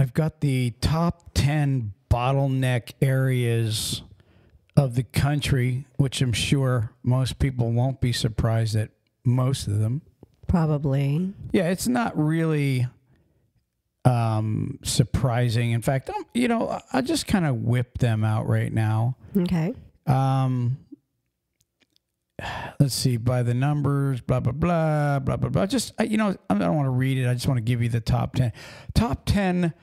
I've got the top 10 bottleneck areas of the country, which I'm sure most people won't be surprised at most of them. Probably. Yeah, it's not really um, surprising. In fact, um, you know, I- I just kind of whip them out right now. Okay. Um, let's see, by the numbers, blah, blah, blah, blah, blah, blah. Just, you know, I don't want to read it. I just want to give you the top 10. Top 10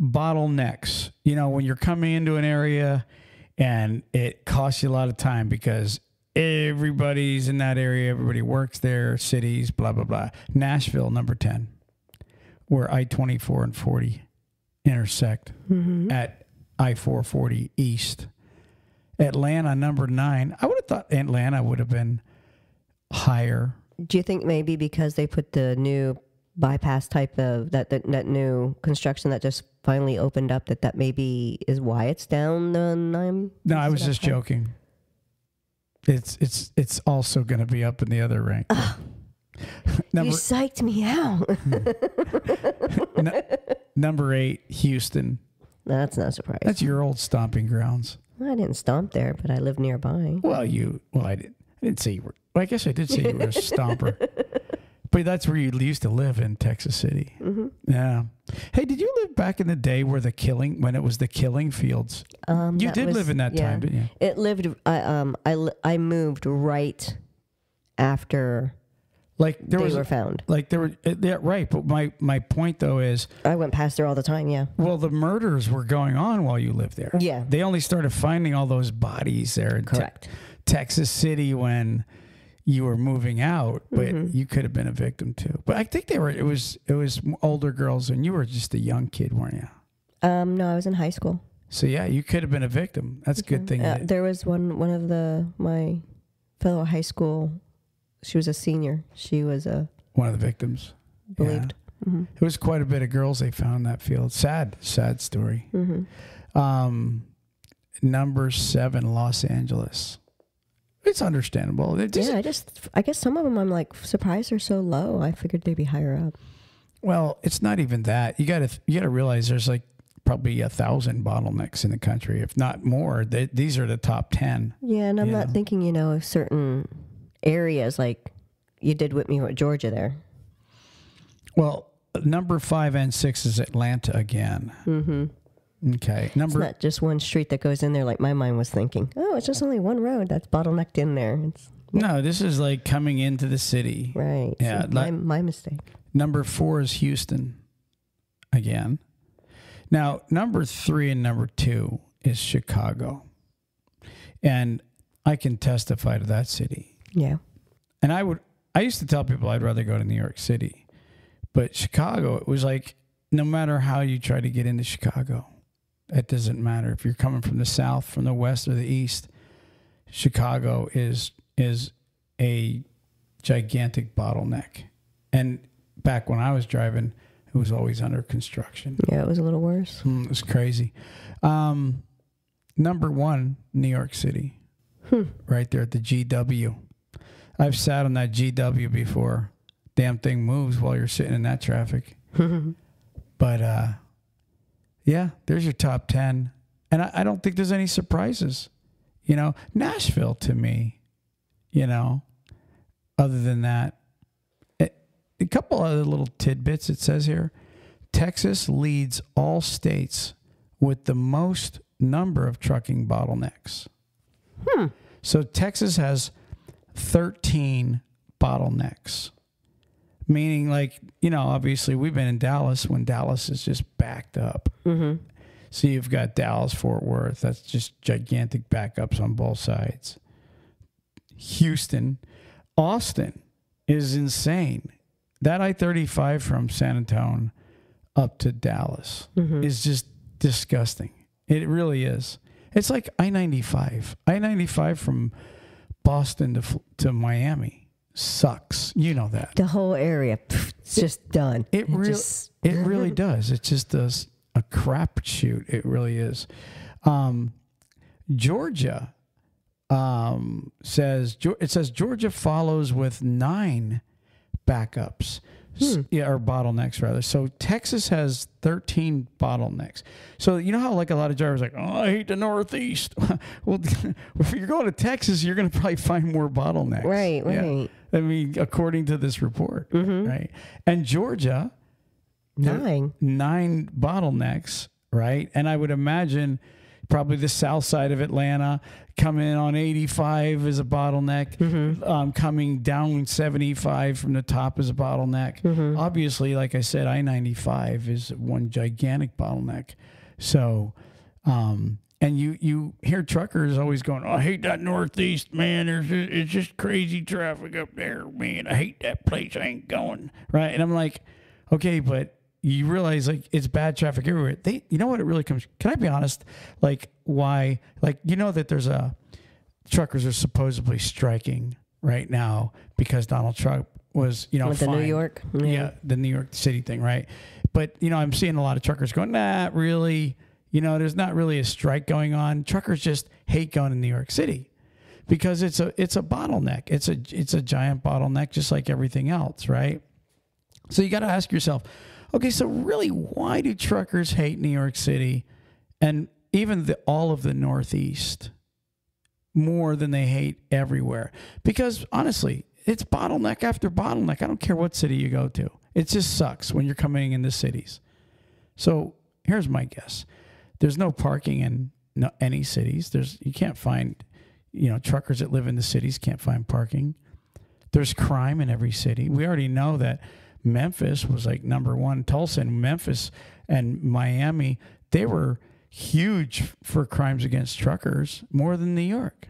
bottlenecks. You know, when you're coming into an area and it costs you a lot of time because everybody's in that area, everybody works there, cities, blah, blah, blah. Nashville, number 10, where I 24 and 40 intersect mm-hmm. at I 440 East. Atlanta number nine. I would have thought Atlanta would have been higher. Do you think maybe because they put the new bypass type of that that, that new construction that just finally opened up that that maybe is why it's down the nine? No, I was just joking. It's it's it's also going to be up in the other rank. number you psyched me out. number eight, Houston. That's not surprising. That's your old stomping grounds. I didn't stomp there, but I live nearby. Well, you well, I didn't. I didn't say you were. Well, I guess I did say you were a stomper. But that's where you used to live in Texas City. Mm-hmm. Yeah. Hey, did you live back in the day where the killing, when it was the killing fields? Um, You did was- live in that yeah. time, didn't you? It lived. I um. I I moved right after Like there they was, were found. like there were, uh, yeah, right. But my my point though is, I went past there all the time. Yeah. well, the murders were going on while you lived there. Yeah. They only started finding all those bodies there in Te- Texas City when you were moving out, but Mm-hmm. you could have been a victim too. But I think they were. It was it was older girls, and you were just a young kid, weren't you? Um. No, I was in high school. So yeah, you could have been a victim. That's a good thing. Uh, there was one one of the my fellow high school. She was a senior. She was a one of the victims. believed. Yeah. It was quite a bit of girls they found in that field. Sad, sad story. Mm-hmm. Um, number seven, Los Angeles. It's understandable. It just, Yeah, I just I guess some of them I'm like surprised they're so low. I figured they'd be higher up. Well, it's not even that. You got to you got to realize there's like probably a thousand bottlenecks in the country, if not more. They, these are the top ten. Yeah, and I'm not thinking you know of certain areas like you did with me with Georgia there. Well, number five and six is Atlanta again. Mm-hmm. Okay, Number It's not just one street that goes in there like my mind was thinking. Oh, it's just only one road that's bottlenecked in there. It's no. This is like coming into the city. right. Yeah, So my, my mistake. Number four is Houston again. Now, number three and number two is Chicago. And I can testify to that city. Yeah. And I would, I used to tell people I'd rather go to New York City. But Chicago, it was like no matter how you try to get into Chicago, it doesn't matter. If you're coming from the south, from the west, or the east, Chicago is is a gigantic bottleneck. And back when I was driving, it was always under construction. Yeah, it was a little worse. Mm, it was crazy. Um, number one, New York City, right there at the GW. I've sat on that GW before. Damn thing moves while you're sitting in that traffic. but uh, yeah, there's your top ten, and I, I don't think there's any surprises. You know, Nashville to me, you know. Other than that, a, a couple other little tidbits it says here. Texas leads all states with the most number of trucking bottlenecks. Hmm. So Texas has 13 bottlenecks, meaning, like, you know, obviously we've been in Dallas when Dallas is just backed up. Mm-hmm. So you've got Dallas, Fort Worth, that's just gigantic backups on both sides. Houston, Austin is insane. That I 35 from San Antonio up to Dallas mm-hmm. is just disgusting. It really is. It's like I 95. I 95 from Boston to, to Miami sucks. You know that. The whole area, pff, it's just done. It really, just- it really does. It just does a crapshoot. It really is. Um, Georgia um, says it says Georgia follows with nine backups. S- hmm. Yeah, or bottlenecks rather. So Texas has 13 bottlenecks. So you know how like a lot of drivers are like, oh, I hate the Northeast. well, if you're going to Texas, you're going to probably find more bottlenecks. Right, Yeah. right. I mean, according to this report, mm-hmm. right? And Georgia, Nine. nine bottlenecks, right? And I would imagine probably the south side of Atlanta coming in on 85 is a bottleneck. Um, coming down 75 from the top is a bottleneck. Obviously, like I said, I 95 is one gigantic bottleneck. So, um, and you you hear truckers always going, oh, I hate that Northeast, man. There's just, it's just crazy traffic up there, man. I hate that place. I ain't going right. And I'm like, okay, but you realize like it's bad traffic everywhere. They, you know what it really comes. Can I be honest? Like why? Like you know that there's a truckers are supposedly striking right now because Donald Trump was you know With the New. York? yeah. the New York City thing, right? But you know I'm seeing a lot of truckers going, nah, really. You know, there's not really a strike going on. Truckers just hate going to New York City because it's a it's a bottleneck. It's a it's a giant bottleneck, just like everything else, right? So you got to ask yourself, okay, so really, why do truckers hate New York City and even the, all of the Northeast more than they hate everywhere? Because honestly, it's bottleneck after bottleneck. I don't care what city you go to. It just sucks when you're coming into cities. So here's my guess: there's no parking in no, any cities. There's you can't find, you know, truckers that live in the cities can't find parking. There's crime in every city. We already know that Memphis was like number one. Tulsa and Memphis and Miami, they were huge for crimes against truckers more than New York.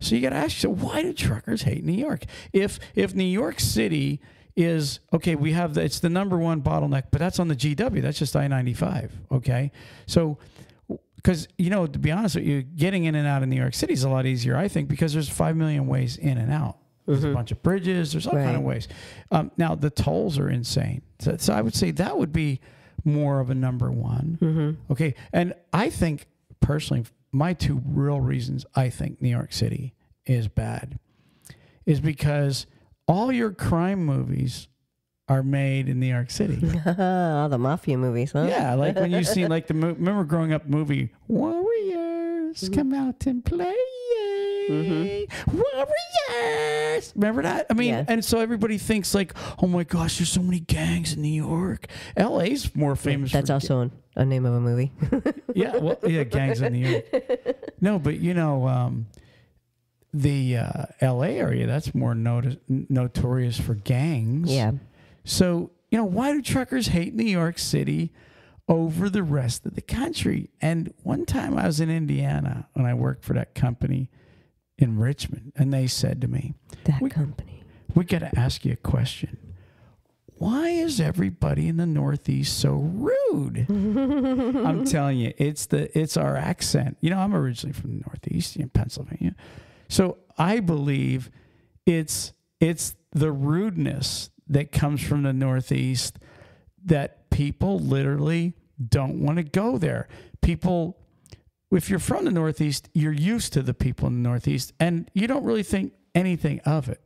So you got to ask yourself, why do truckers hate New York? If if New York City is okay, we have the, it's the number one bottleneck, but that's on the GW. That's just I ninety five. Okay, so because you know to be honest with you, getting in and out of New York City is a lot easier, I think, because there's five million ways in and out. There's a mm-hmm. bunch of bridges. There's all kind of ways. Um, now the tolls are insane. So, so I would say that would be more of a number one. Mm-hmm. Okay, and I think personally, my two real reasons I think New York City is bad is because all your crime movies are made in New York City. All the mafia movies, huh? yeah, like when you see like the mo- remember growing up movie Warriors mm-hmm. come out and play. Warriors. Remember that? I mean, Yeah. and so everybody thinks like, oh my gosh, there's so many gangs in New York. LA's more famous. That's also a name of a movie. yeah, well, yeah, gangs in New York. No, but you know, um, the uh, L.A. area that's more notorious for gangs. yeah. So you know, why do truckers hate New York City over the rest of the country? And one time I was in Indiana when I worked for that company in Richmond, and they said to me, That We- company. "We got to ask you a question." Why is everybody in the Northeast so rude? I'm telling you, it's the it's our accent. You know, I'm originally from the Northeast in Pennsylvania, so I believe it's it's the rudeness that comes from the Northeast that people literally don't want to go there. People, if you're from the Northeast, you're used to the people in the Northeast, and you don't really think anything of it.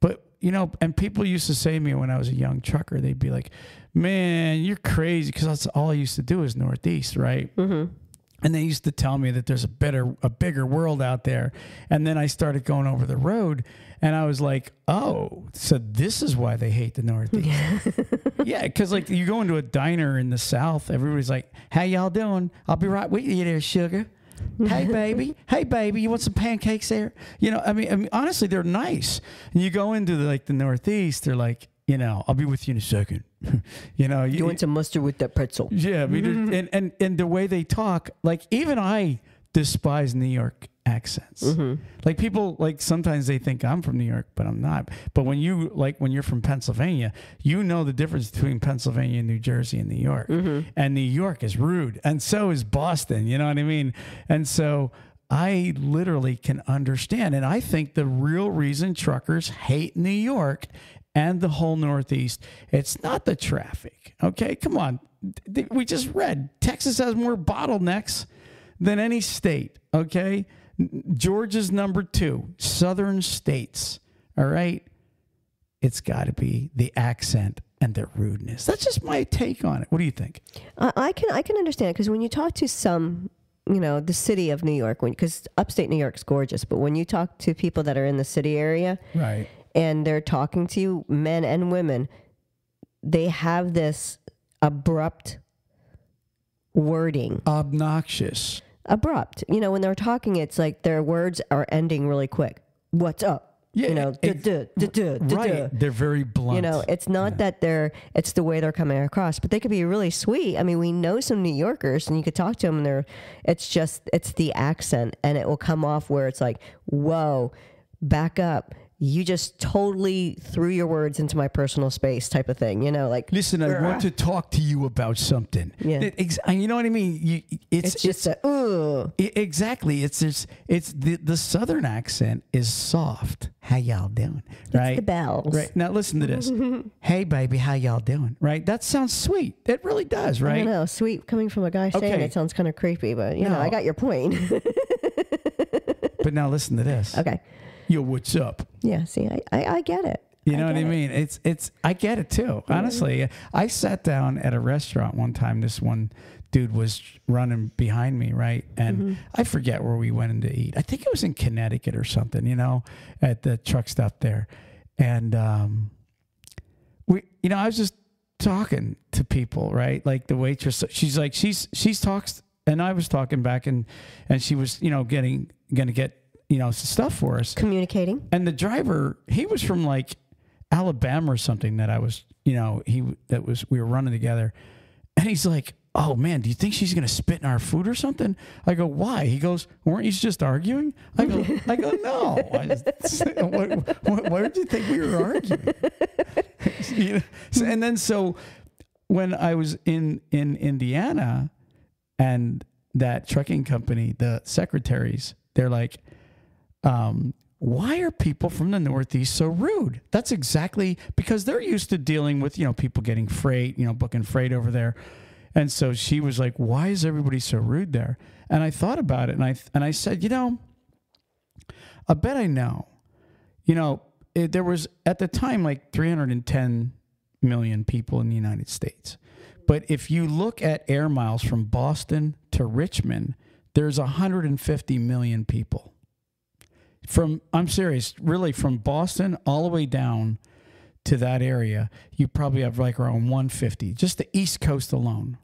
But you know, and people used to say to me when I was a young trucker, they'd be like, "Man, you're crazy," because that's all I used to do is Northeast, right? Mm-hmm. And they used to tell me that there's a better, a bigger world out there. And then I started going over the road, and I was like, "Oh, so this is why they hate the Northeast." yeah, because like you go into a diner in the South, everybody's like, "How y'all doing? I'll be right with you there, sugar." hey baby, hey baby, you want some pancakes there? You know, I mean, I mean, honestly, they're nice. And you go into the, like the Northeast, they're like, you know, I'll be with you in a second. you know, You want some mustard with that pretzel? yeah, I mean, and, and and the way they talk, like even I despise New York accents. Mm-hmm. Like people, like sometimes they think I'm from New York, but I'm not. But when you like when you're from Pennsylvania, you know the difference between Pennsylvania and New Jersey and New York. Mm-hmm. And New York is rude, and so is Boston. You know what I mean? And so. I literally can understand. And I think the real reason truckers hate New York and the whole Northeast, it's not the traffic. Okay, come on. We just read Texas has more bottlenecks than any state. Okay, Georgia's number two, southern states. All right. it's got to be the accent and the rudeness. That's just my take on it. What do you think? I, I can I can understand because when you talk to some, you know, the city of New York, because upstate New York's gorgeous, but when you talk to people that are in the city area Right. and they're talking to you, men and women, they have this abrupt wording. Obnoxious. Abrupt. You know, when they're talking, it's like their words are ending really quick. What's up? Yeah, you know, ex- duh, duh, duh, Right. They're very blunt. You know, it's not that they're, it's the way they're coming across, but they could be really sweet. I mean, we know some New Yorkers and you could talk to them and they're, it's just, it's the accent and it will come off where it's like, whoa, back up. You just totally threw your words into my personal space type of thing, you know, like Listen, I want to talk to you about something. Yeah. It- ex- you know what I mean? You, it's, it's just a, ooh. I- exactly. It's it's it's the the southern accent is soft. How y'all doing? Right. the bells. Right. Now listen to this. hey baby, how y'all doing? Right. That sounds sweet. It really does. I Right. don't know, sweet coming from a guy saying it sounds kind of creepy, but you know, I got your point. But now listen to this. okay. Yo, what's up? Yeah. See, I, I, I get it. You know what get I it. mean? It's it's I get it too. Honestly, I sat down at a restaurant one time. This one dude was running behind me, right? And Mm-hmm. I forget where we went in to eat. I think it was in Connecticut or something, you know, at the truck stop there. And um we you know, I was just talking to people, right? Like the waitress she's like she's she's talks and I was talking back and and she was, you know, getting gonna get, you know, stuff for us. Communicating. And the driver, he was from like Alabama or something that I was, you know, he that was we were running together. And he's like, "Oh man, do you think she's going to spit in our food or something?" I go, "Why?" He goes, "Weren't you just arguing?" I go, "I go, no. I just, what, what, why did you think we were arguing?" You know, so- and then so when I was in in Indiana, and that trucking company, the secretaries, they're like, um, why are people from the Northeast so rude? That's exactly because they're used to dealing with, you know, people getting freight, you know, booking freight over there. And so she was like, why is everybody so rude there? And I thought about it and I, and I said, you know, I bet I know. You know, it, there was at the time like 310 million people in the United States. But if you look at air miles from Boston to Richmond, there's 150 million people. From I'm serious, really from Boston all the way down to that area, you probably have like around 150, just the East Coast alone.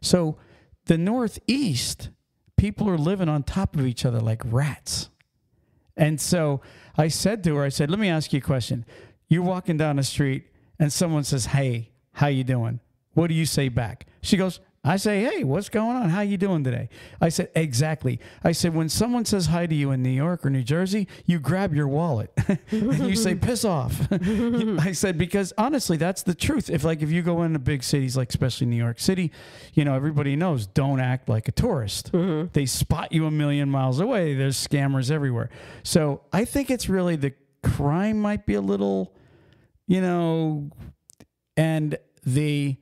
So the Northeast, people are living on top of each other like rats. And so I said to her, I said, let me ask you a question. You're walking down the street and someone says, hey, how you doing? What do you say back? She goes, I say, hey, what's going on? How you doing today? I said, exactly. I said, when someone says hi to you in New York or New Jersey, you grab your wallet and you say, piss off. I said, because honestly, that's the truth. If like, if you go into big cities, like especially New York City, you know, everybody knows don't act like a tourist. Mm-hmm. They spot you a million miles away. There's scammers everywhere. So I think it's really the crime might be a little, you know, and the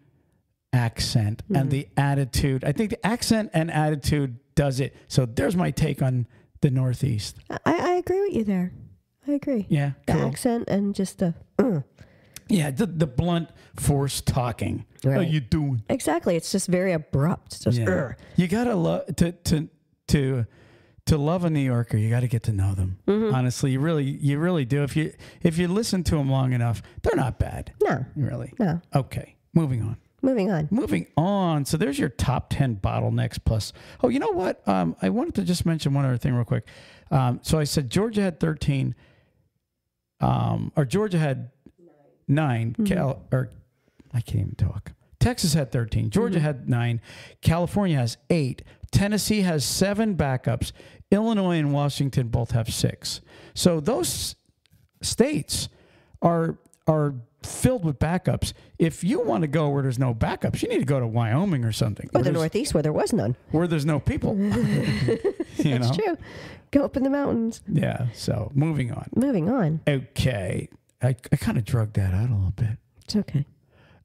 accent and the attitude. I think the accent and attitude does it. So there's my take on the Northeast. I, I agree with you there. I agree. Yeah, The cool. accent and just the uh. Yeah, the, the blunt, forced talking. How you doing? exactly. It's just very abrupt. It's just Yeah. You gotta love to to to to love a New Yorker. You got to get to know them. Honestly, you really you really do. If you if you listen to them long enough, they're not bad. no, Really. no. Okay, moving on. Moving on. Moving on. So there's your top 10 bottlenecks plus. Oh, you know what? Um, I wanted to just mention one other thing real quick. Um, so I said Georgia had 13, um, or Georgia had 9 Cal, or I can't even talk. Texas had 13. Georgia had nine. California has eight. Tennessee has seven backups. Illinois and Washington both have six. So those states are are filled with backups. If you want to go where there's no backups, you need to go to Wyoming or something. Or the Northeast where there was none. where there's no people. you It's know? true. Go up in the mountains. Yeah. So moving on. Moving on. Okay. I, I kind of drugged that out a little bit. It's okay.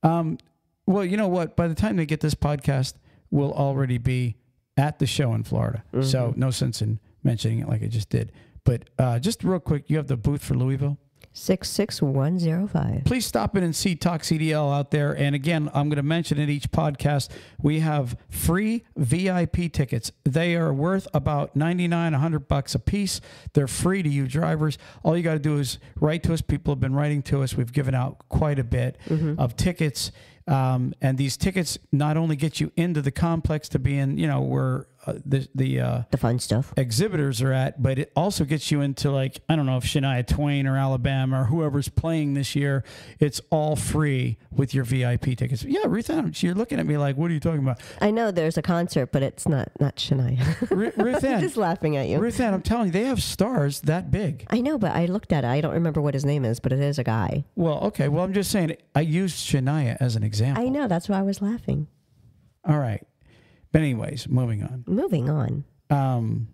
Um, well, you know what? By the time they get this podcast, we'll already be at the show in Florida. So no sense in mentioning it like I just did. But uh, just real quick, you have the booth for Louisville. 66105. please stop in and see Talk CDL out there. And again, I'm going to mention in each podcast, we have free VIP tickets. They are worth about 99, 100 bucks a piece. They're free to you drivers. All you got to do is write to us. People have been writing to us. We've given out quite a bit of tickets. Um, and these tickets not only get you into the complex to be in, you know, where uh, the, the, uh, The fun stuff. exhibitors are at, but it also gets you into like I don't know if Shania Twain or Alabama or whoever's playing this year. It's all free with your VIP tickets. Yeah, Ruth Adams, you're looking at me like, what are you talking about? I know there's a concert, but it's not not Shania. Ru- Ruth Ann, just laughing at you. Ruth Ann, I'm telling you, they have stars that big. I know, but I looked at it. I don't remember what his name is, but it is a guy. Well, okay. Well, I'm just saying. I used Shania as an example. I know. That's why I was laughing. All right. But anyways, moving on. Moving on. Um,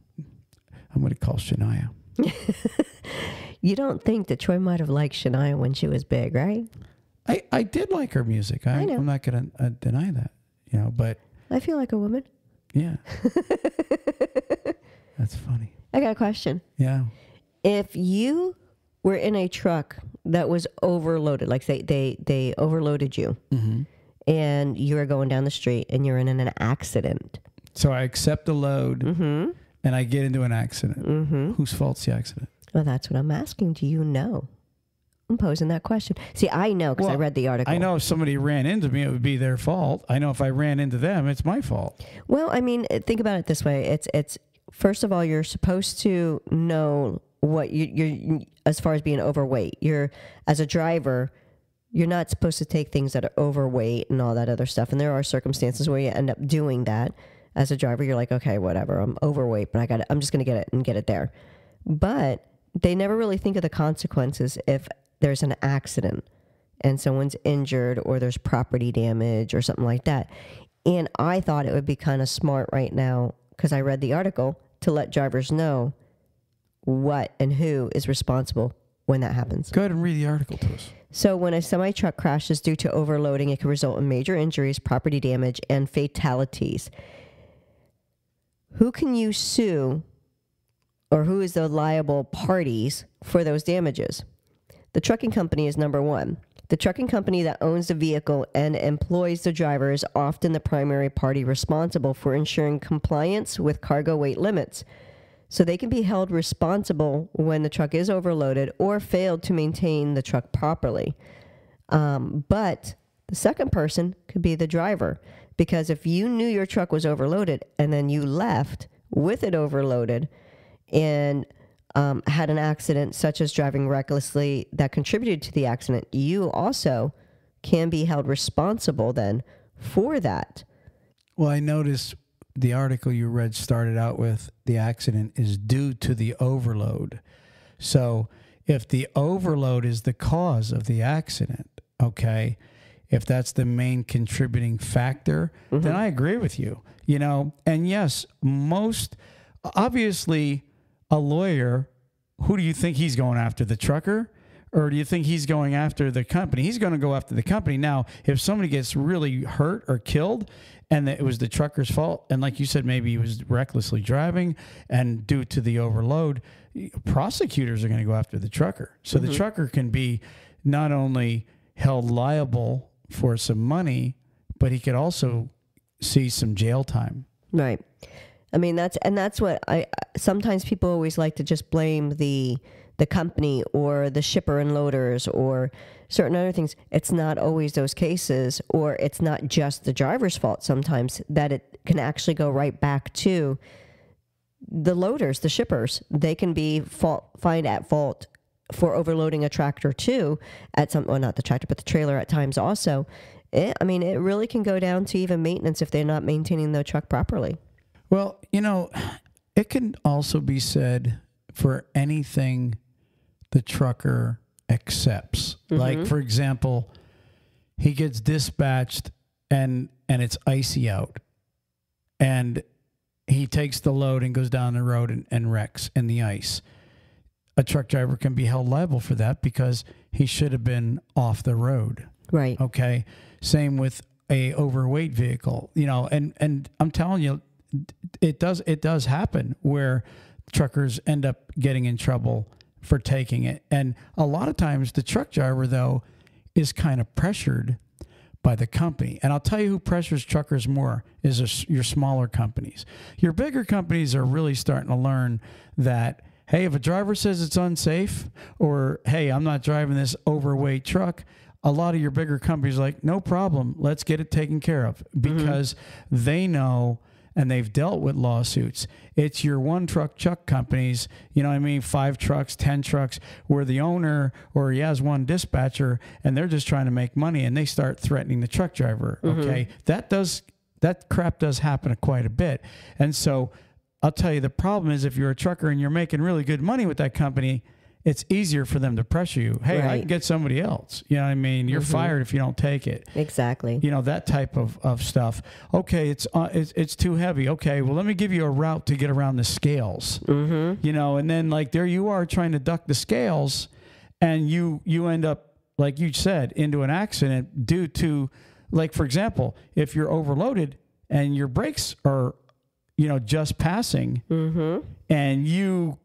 I'm going to call Shania. You don't think that Troy might have liked Shania when she was big, right? I, I did like her music. I, I know. I'm not going to uh, deny that. You know, but I feel like a woman. Yeah. That's funny. I got a question. Yeah. If you were in a truck that was overloaded, like they they, they overloaded you, Mm-hmm. And you are going down the street and you're in an accident, So I accept the load mm-hmm. and I get into an accident. Mm-hmm. Whose fault's the accident? well, that's what I'm asking. Do you know? I'm posing that question. See, I know because I read the article. I know if somebody ran into me, it would be their fault. I know if I ran into them, it's my fault. Well, I mean, think about it this way. It's it's first of all, you're supposed to know what you, you're as far as being overweight. You're as a driver, you're not supposed to take things that are overweight and all that other stuff. And there are circumstances where you end up doing that. As a driver, you're like, okay, whatever. I'm overweight, but I got. I'm just going to get it and get it there. But they never really think of the consequences if there's an accident and someone's injured or there's property damage or something like that. And I thought it would be kind of smart right now because I read the article to let drivers know what and who is responsible when that happens. Go ahead and read the article to us. So, when a semi truck crashes due to overloading, it can result in major injuries, property damage, and fatalities. Who can you sue or who is the liable parties for those damages? The trucking company is number one. The trucking company that owns the vehicle and employs the driver is often the primary party responsible for ensuring compliance with cargo weight limits. So they can be held responsible when the truck is overloaded or failed to maintain the truck properly. Um, but the second person could be the driver because if you knew your truck was overloaded and then you left with it overloaded and um, had an accident, such as driving recklessly, that contributed to the accident, you also can be held responsible then for that. Well, I noticed the article you read started out with the accident is due to the overload. So if the overload is the cause of the accident, okay, if that's the main contributing factor, mm-hmm. then I agree with you. You know, and yes, most obviously a lawyer, who do you think he's going after? The trucker? Or do you think he's going after the company? He's going to go after the company. Now, if somebody gets really hurt or killed and it was the trucker's fault, and like you said, maybe he was recklessly driving and due to the overload, prosecutors are going to go after the trucker. So the mm-hmm. trucker can be not only held liable for some money, but he could also see some jail time. Right. I mean that's and that's what I sometimes people always like to just blame the the company or the shipper and loaders or certain other things. It's not always those cases or it's not just the driver's fault sometimes that it can actually go right back to the loaders, the shippers. They can be fault find at fault for overloading a tractor too at some well not the tractor but the trailer at times also. It, I mean, it really can go down to even maintenance if they're not maintaining the truck properly. Well, you know, it can also be said for anything the trucker accepts. Like mm-hmm. for example, he gets dispatched and and it's icy out. And he takes the load and goes down the road and, and wrecks in the ice. A truck driver can be held liable for that because he should have been off the road. Right. Okay. Same with a overweight vehicle, you know, and, and I'm telling you, it does, it does happen where truckers end up getting in trouble for taking it. And a lot of times the truck driver though is kind of pressured by the company. And I'll tell you who pressures truckers more is a, your smaller companies. Your bigger companies are really starting to learn that hey, if a driver says it's unsafe or hey, I'm not driving this overweight truck, a lot of your bigger companies are like, no problem, let's get it taken care of because mm-hmm. they know and they've dealt with lawsuits. It's your one truck chuck companies, you know what I mean, five trucks, 10 trucks, where the owner or he has one dispatcher and they're just trying to make money and they start threatening the truck driver. Mm-hmm. Okay. That does, that crap does happen quite a bit. And so I'll tell you the problem is if you're a trucker and you're making really good money with that company, it's easier for them to pressure you. Hey, right. I can get somebody else. You know what I mean? You're mm-hmm. fired if you don't take it. Exactly. You know that type of, of stuff. Okay, it's, uh, it's it's too heavy. Okay, well let me give you a route to get around the scales. Mm-hmm. You know, and then like there you are trying to duck the scales, and you you end up like you said into an accident due to like for example, if you're overloaded and your brakes are you know just passing, mm-hmm. and you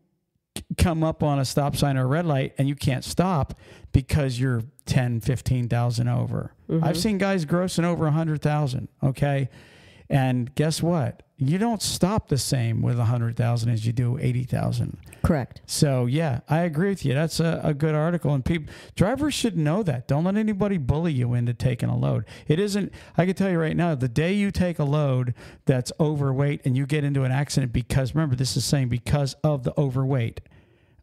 come up on a stop sign or a red light and you can't stop because you're 10, 15,000 over. Mm-hmm. I've seen guys grossing over 100,000, okay? And guess what? You don't stop the same with 100,000 as you do 80,000. Correct. So, yeah, I agree with you. That's a, a good article. And people, drivers should know that. Don't let anybody bully you into taking a load. It isn't, I can tell you right now, the day you take a load that's overweight and you get into an accident because, remember, this is saying because of the overweight.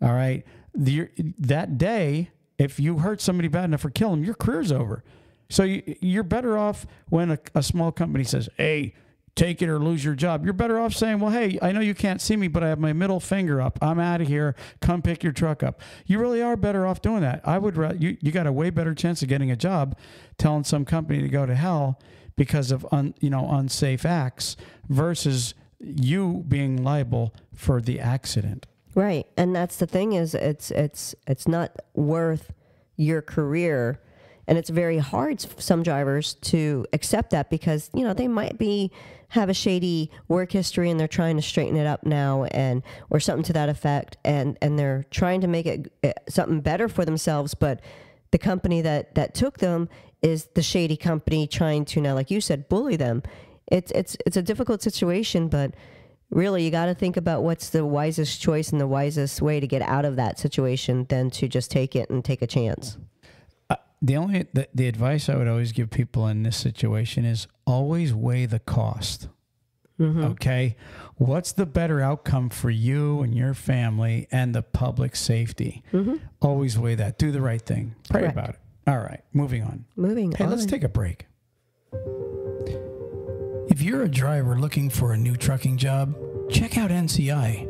All right. The, that day, if you hurt somebody bad enough or kill them, your career's over. So you, are better off when a, a small company says, "Hey, take it or lose your job." You're better off saying, "Well, hey, I know you can't see me, but I have my middle finger up. I'm out of here. Come pick your truck up." You really are better off doing that. I would. You you got a way better chance of getting a job telling some company to go to hell because of un, you know unsafe acts versus you being liable for the accident. Right. And that's the thing is it's it's it's not worth your career and it's very hard for some drivers to accept that because you know they might be have a shady work history and they're trying to straighten it up now and or something to that effect. And and they're trying to make it eh, something better for themselves but the company that that took them is the shady company trying to now like you said bully them. It's it's it's a difficult situation but really you got to think about what's the wisest choice and the wisest way to get out of that situation than to just take it and take a chance the only the, the advice i would always give people in this situation is always weigh the cost mm-hmm. okay what's the better outcome for you and your family and the public safety mm-hmm. always weigh that do the right thing pray Correct. about it all right moving on moving hey on. let's take a break if you're a driver looking for a new trucking job, check out NCI.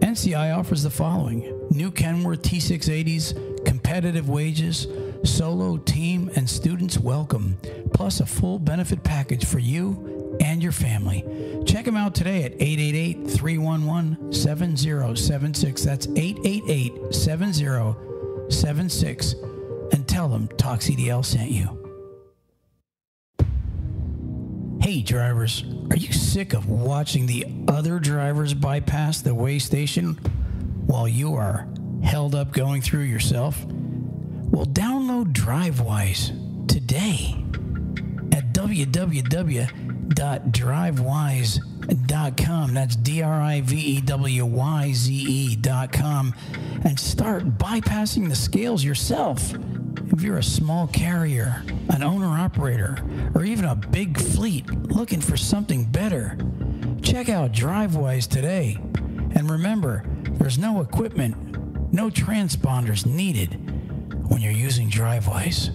NCI offers the following new Kenworth T680s, competitive wages, solo, team, and students welcome, plus a full benefit package for you and your family. Check them out today at 888 311 7076. That's 888 7076. And tell them Talk CDL sent you. Hey, drivers, are you sick of watching the other drivers bypass the weigh station while you are held up going through yourself? Well, download Drivewyze today at www.drivewyze.com. That's D R I V E W Y Z E.com and start bypassing the scales yourself. If you're a small carrier, an owner operator, or even a big fleet looking for something better, check out Drivewyze today. And remember, there's no equipment, no transponders needed when you're using Drivewyze.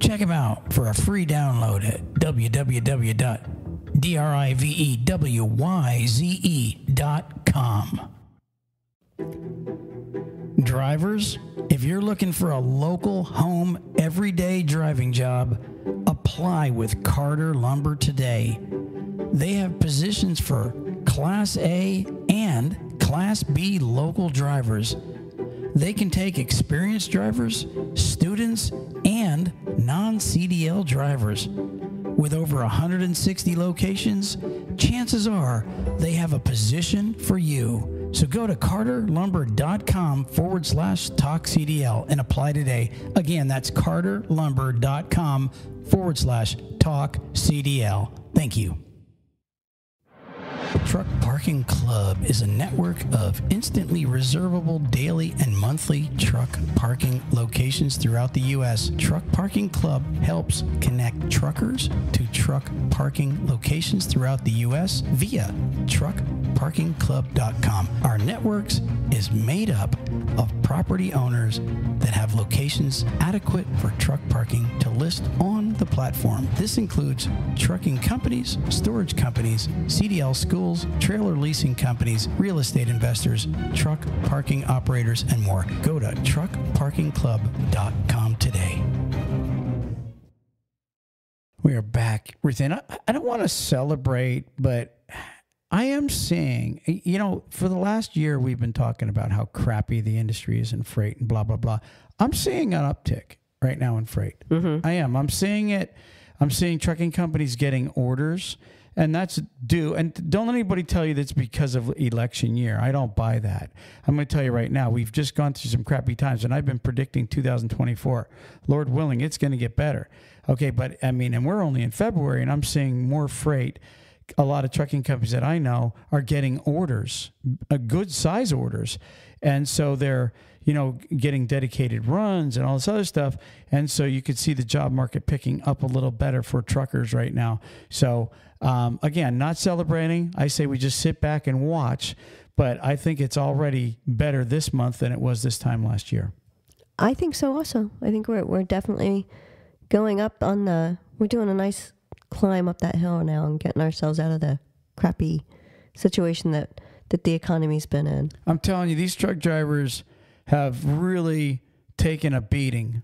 Check them out for a free download at www.drivewyze.com. Drivers, if you're looking for a local, home, everyday driving job, apply with Carter Lumber today. They have positions for Class A and Class B local drivers. They can take experienced drivers, students, and non CDL drivers. With over 160 locations, chances are they have a position for you So go to carterlumber.com forward slash talk CDL and apply today. Again, that's carterlumber.com forward slash talk CDL. Thank you. Truck Parking Club is a network of instantly reservable daily and monthly truck parking locations throughout the U.S. Truck Parking Club helps connect truckers to truck parking locations throughout the U.S. via truckparkingclub.com. Our networks is made up of property owners that have locations adequate for truck parking to list on the platform. This includes trucking companies, storage companies, CDL schools, trailer leasing companies, real estate investors, truck parking operators, and more. Go to truckparkingclub.com today. We are back. Ruthann, I, I don't want to celebrate, but I am seeing, you know, for the last year, we've been talking about how crappy the industry is in freight and blah, blah, blah. I'm seeing an uptick right now in freight. Mm-hmm. I am. I'm seeing it. I'm seeing trucking companies getting orders, and that's due. And don't let anybody tell you that's because of election year. I don't buy that. I'm going to tell you right now, we've just gone through some crappy times, and I've been predicting 2024. Lord willing, it's going to get better. Okay, but I mean, and we're only in February, and I'm seeing more freight a lot of trucking companies that I know are getting orders, a good size orders. And so they're, you know, getting dedicated runs and all this other stuff. And so you could see the job market picking up a little better for truckers right now. So, um, again, not celebrating. I say we just sit back and watch, but I think it's already better this month than it was this time last year. I think so also. I think we're we're definitely going up on the we're doing a nice climb up that hill now and getting ourselves out of the crappy situation that that the economy's been in. I'm telling you, these truck drivers have really taken a beating.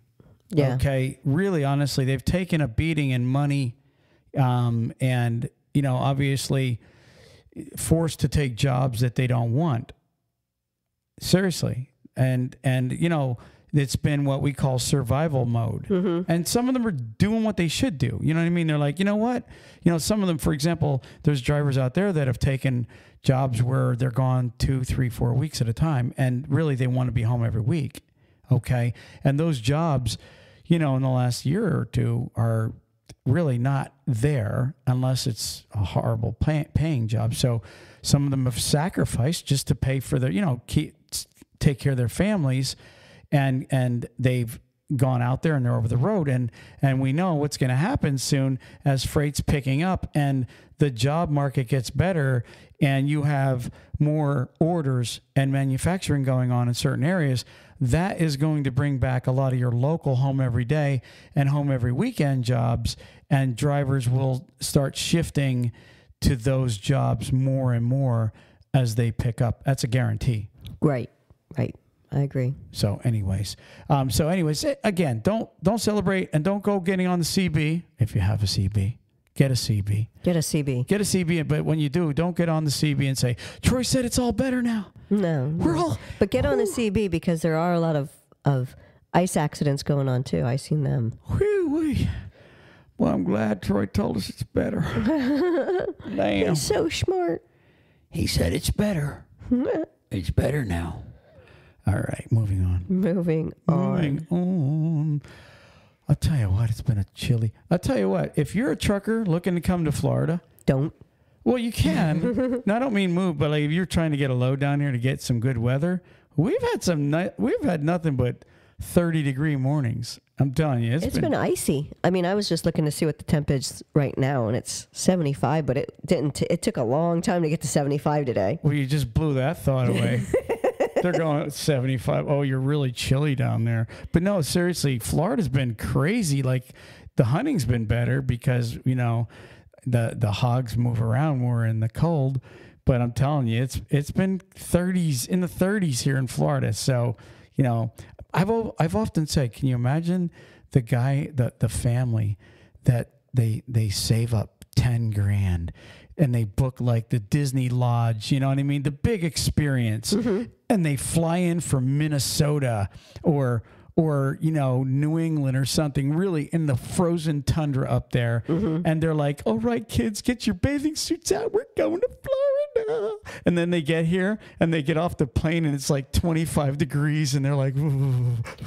Yeah. Okay. Really, honestly, they've taken a beating in money, um, and you know, obviously, forced to take jobs that they don't want. Seriously, and and you know, it's been what we call survival mode, mm-hmm. and some of them are doing what they should do. You know what I mean? They're like, you know what? You know, some of them, for example, there's drivers out there that have taken jobs where they're gone two, three, four weeks at a time, and really they want to be home every week. Okay, and those jobs, you know, in the last year or two are really not there unless it's a horrible pay, paying job. So some of them have sacrificed just to pay for their, you know, keep, take care of their families, and and they've gone out there and they're over the road and and we know what's going to happen soon as freight's picking up and the job market gets better and you have more orders and manufacturing going on in certain areas that is going to bring back a lot of your local home every day and home every weekend jobs and drivers will start shifting to those jobs more and more as they pick up that's a guarantee Right. Right. I agree. so, anyways, um, so anyways, eh, again, don't don't celebrate and don't go getting on the CB if you have a CB. Get a CB. Get a CB. Get a CB, but when you do, don't get on the CB and say Troy said it's all better now. No. We're all But get on the CB because there are a lot of of ice accidents going on too. I seen them. whoo Well, I'm glad Troy told us it's better. Damn. He's so smart. He said it's better. It's better now. All right, moving on. Moving on. Moving on. I'll tell you what, it's been a chilly. I'll tell you what, if you're a trucker looking to come to Florida, Don't. well, you can. no, I don't mean move, but like if you're trying to get a load down here to get some good weather, we've had some. Ni- we've had nothing but 30 degree mornings. I'm telling you, it's, It's been, icy. I mean, I was just looking to see what the temp is right now, and it's 75. But it didn't. T- it took a long time to get to 75 today. Well, you just blew that thought away. They're going at 75. Oh, you're really chilly down there. But no, seriously, Florida's been crazy. Like the hunting's been better because, you know, the the hogs move around more in the cold. But I'm telling you, it's it's been 30s in the 30s here in Florida. So, you know, I've I've often said, can you imagine the guy, the the family that they they save up 10 grand and they book like the Disney Lodge, you know what I mean? The big experience. Mm-hmm. And they fly in from Minnesota or or you know New England or something really in the frozen tundra up there mm-hmm. and they're like all right kids get your bathing suits out we're going to Florida and then they get here and they get off the plane and it's like 25 degrees and they're like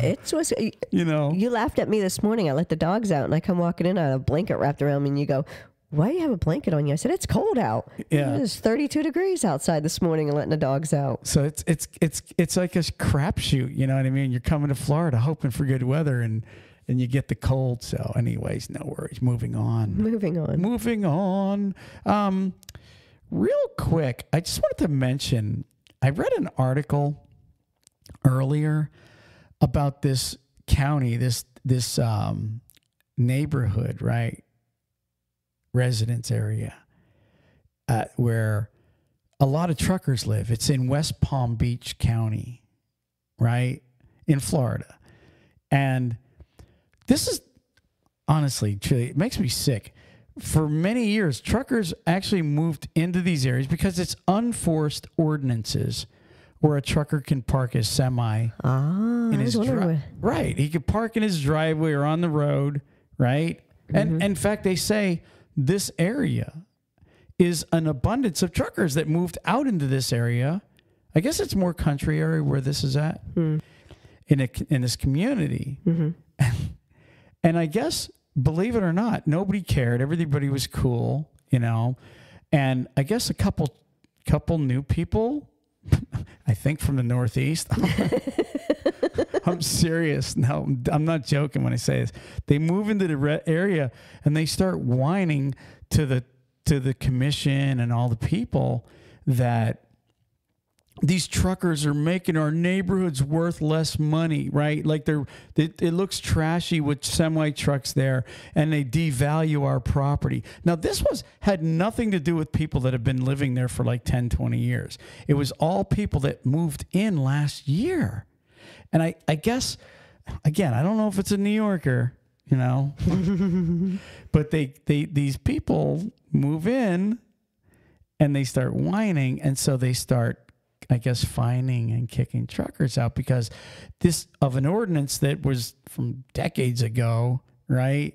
It was. you know You laughed at me this morning. I let the dogs out, and I come walking in. I had a blanket wrapped around me, and you go, "Why do you have a blanket on you?" I said, "It's cold out. Yeah. It's 32 degrees outside this morning, and letting the dogs out." So it's it's it's it's like a crapshoot, you know what I mean? You're coming to Florida hoping for good weather, and and you get the cold. So, anyways, no worries. Moving on. Moving on. Moving on. Um, real quick, I just wanted to mention. I read an article earlier about this county, this this um, neighborhood, right? Residence area, uh, where a lot of truckers live. It's in West Palm Beach County, right? In Florida. And this is honestly, truly, it makes me sick. For many years, truckers actually moved into these areas because it's unforced ordinances where a trucker can park his semi Ah, in his was wondering. dri- what- right. He could park in his driveway or on the road, right? And, and in fact, they say this area is an abundance of truckers that moved out into this area. I guess it's more country area where this is at hmm. in a, in this community. Mm-hmm. and I guess, believe it or not, nobody cared. Everybody was cool, you know. And I guess a couple couple new people, I think from the Northeast. I'm serious. No, I'm not joking when I say this. They move into the re- area and they start whining to the to the commission and all the people that these truckers are making our neighborhoods worth less money, right? Like they're it, it looks trashy with semi trucks there and they devalue our property. Now this was had nothing to do with people that have been living there for like 10, 20 years. It was all people that moved in last year. And I I guess again, I don't know if it's a New Yorker, you know. but they they these people move in and they start whining and so they start i guess fining and kicking truckers out because this of an ordinance that was from decades ago right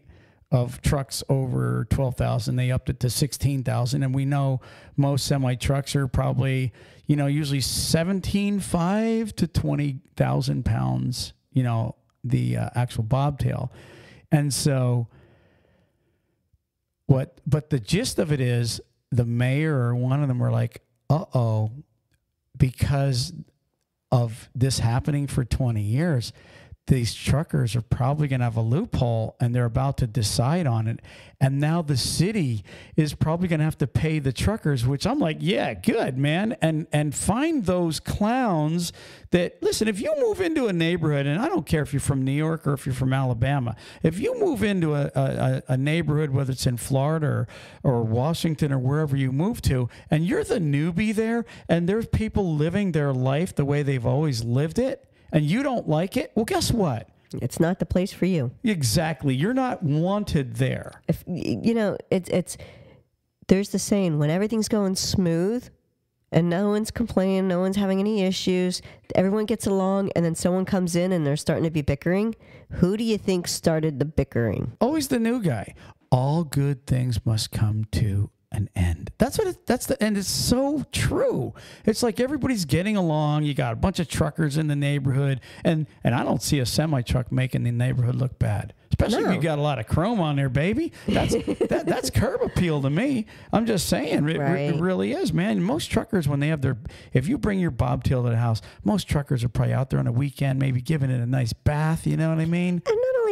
of trucks over 12,000 they upped it to 16,000 and we know most semi trucks are probably you know usually 17.5 to 20,000 pounds you know the uh, actual bobtail. And so what but the gist of it is the mayor or one of them were like uh-oh because of this happening for 20 years these truckers are probably going to have a loophole and they're about to decide on it. And now the city is probably going to have to pay the truckers which i'm like yeah good man. And and find those clowns that listen if you move into a neighborhood and i don't care if you're from new york or if you're from alabama if you move into a, a, a neighborhood whether it's in florida or, or washington or wherever you move to and you're the newbie there and there's people living their life the way they've always lived it and you don't like it, well, guess what? It's not the place for you. Exactly. You're not wanted there. If you know, it's it's there's the saying when everything's going smooth and no one's complaining, no one's having any issues, everyone gets along, and then someone comes in and they're starting to be bickering. Who do you think started the bickering? Always the new guy. All good things must come to an end. That's what it, that's the and it's so true. It's like everybody's getting along. You got a bunch of truckers in the neighborhood and and I don't see a semi truck making the neighborhood look bad. Especially if No. you got a lot of chrome on there, baby. That's that, that's curb appeal to me. I'm just saying, it, it really is, man. Most truckers, when they have their, if you bring your bobtail to the house, most truckers are probably out there on a weekend, maybe giving it a nice bath. You know what I mean?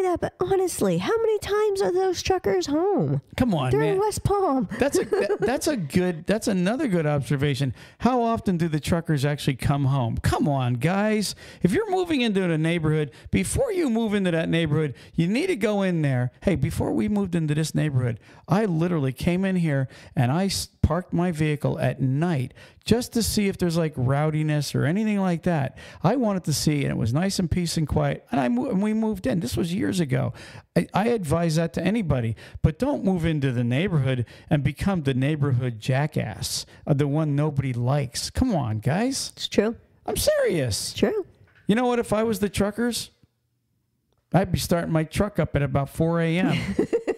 That, but honestly, how many times are those truckers home? Come on, They're man. in West Palm. That's a that- that's a good that's another good observation. How often do the truckers actually come home? Come on, guys. If you're moving into a neighborhood, before you move into that neighborhood, you need to go in there. Hey, before we moved into this neighborhood, I literally came in here and I parked my vehicle at night just to see if there's like rowdiness or anything like that. I wanted to see, and it was nice and peace and quiet. And I mo- and we moved in. This was years ago. I, I advise that to anybody, but don't move into the neighborhood and become the neighborhood jackass, uh, the one nobody likes. Come on, guys. It's true. I'm serious. It's true. You know what? If I was the truckers, I'd be starting my truck up at about 4 a.m.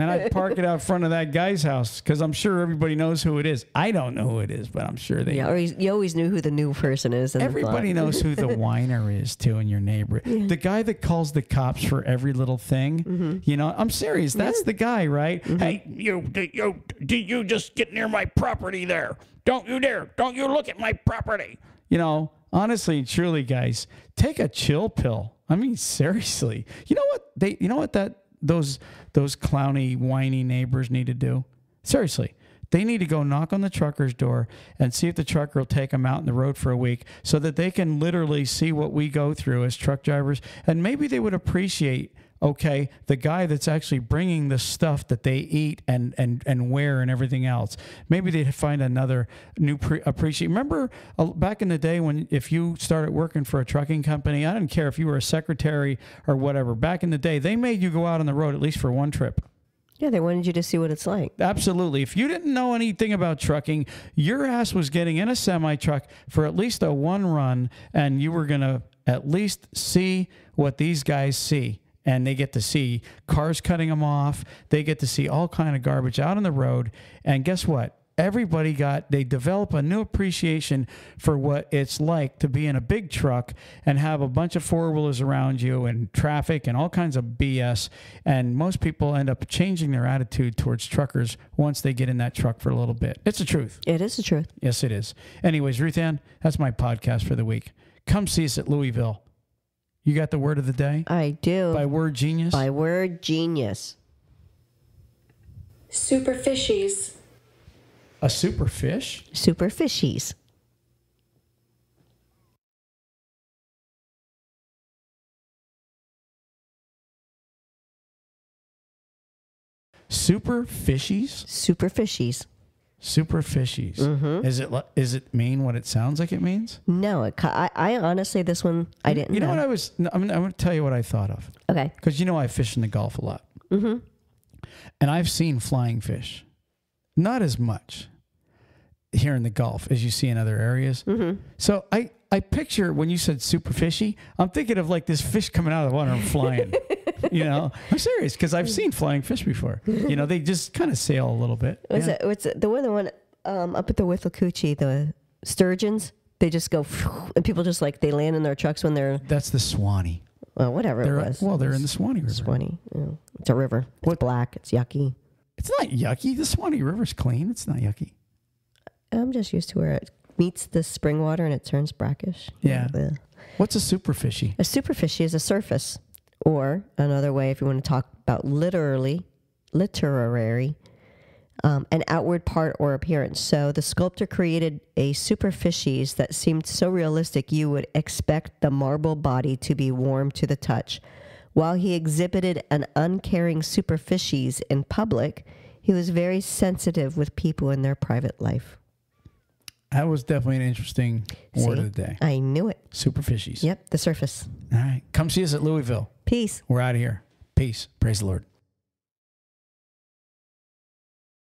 and I'd park it out front of that guy's house because I'm sure everybody knows who it is. I don't know who it is, but I'm sure they. Yeah, or you always knew who the new person is. In Everybody knows who the whiner is too in your neighborhood. The guy that calls the cops for every little thing. Mm-hmm. You know, I'm serious. That's the guy, right? Hey, you, you, do you just get near my property there? Don't you dare! Don't you look at my property? You know, honestly, and truly, guys, take a chill pill. I mean, seriously. You know what they? You know what that those those clowny, whiny neighbors need to do? Seriously. They need to go knock on the trucker's door and see if the trucker will take them out in the road for a week so that they can literally see what we go through as truck drivers. And maybe they would appreciate, okay, the guy that's actually bringing the stuff that they eat and, and, and wear and everything else. Maybe they'd find another new pre- appreciate. Remember uh, back in the day when if you started working for a trucking company, I didn't care if you were a secretary or whatever, back in the day, they made you go out on the road at least for one trip. Yeah, they wanted you to see what it's like. Absolutely. If you didn't know anything about trucking, your ass was getting in a semi truck for at least a one run, and you were going to at least see what these guys see. And they get to see cars cutting them off. They get to see all kind of garbage out on the road. And guess what? Everybody got they develop a new appreciation for what it's like to be in a big truck and have a bunch of four wheelers around you and traffic and all kinds of BS. And most people end up changing their attitude towards truckers once they get in that truck for a little bit. It's the truth. It is the truth. Yes, it is. Anyways, Ruth Ann, that's my podcast for the week. Come see us at Louisville. You got the word of the day I do. by Word Genius. By word genius. Superficies. a super fish. Super fishies. Superficies. Super fishies. Super fishies. Is it is it mean what it sounds like it means? No, it, I, I honestly, this one, I didn't You know know. what I was? no, I'm, I'm going to tell you what I thought of okay. because you know I fish in the Gulf a lot, mm-hmm. and I've seen flying fish, not as much here in the Gulf as you see in other areas. Mm-hmm. So I I picture when you said super fishy, I'm thinking of like this fish coming out of the water and flying. you know, I'm serious because I've seen flying fish before. You know, they just kind of sail a little bit. What's Yeah. it? What's it? The one, the one um, up at the Withlacoochee, the sturgeons, they just go, and people just like, they land in their trucks when they're, That's the Swanee. well, whatever They're it was. well, they're in the Swanee River. Swanee. Yeah. It's a river. It's What- black. It's yucky. It's not yucky. The Swanee River's clean. It's not yucky. I'm just used to where it meets the spring water and it turns brackish. Yeah. Ugh. What's a super fishy? A superficie is a surface, or another way, if you want to talk about literally, literary, um, an outward part or appearance. So the sculptor created a superficies that seemed so realistic you would expect the marble body to be warm to the touch. While he exhibited an uncaring superficies in public, he was very sensitive with people in their private life. That was definitely an interesting word See? of the day. I knew it. Superficies. Yep, the surface. All right. Come see us at Louisville. Peace. We're out of here. Peace. Praise the Lord.